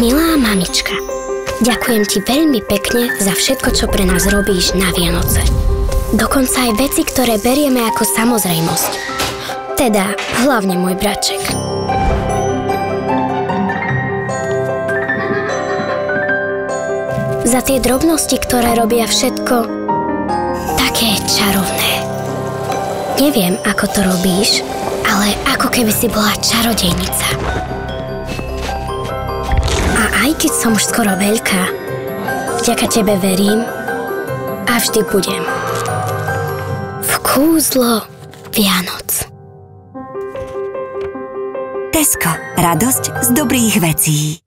Milá mamička, ďakujem ti veľmi pekne za všetko, čo pre nás robíš na Vianoce. Dokonca aj veci, ktoré berieme ako samozrejmosť. Teda, hlavne môj braček. Za tie drobnosti, ktoré robia všetko také čarovné. Neviem, ako to robíš, ale ako keby si bola čarodejnica. Aj keď som už skoro veľká, vďaka tebe verím a vždy budem. V kúzlo Vianoc. Tesco. Radosť z dobrých vecí.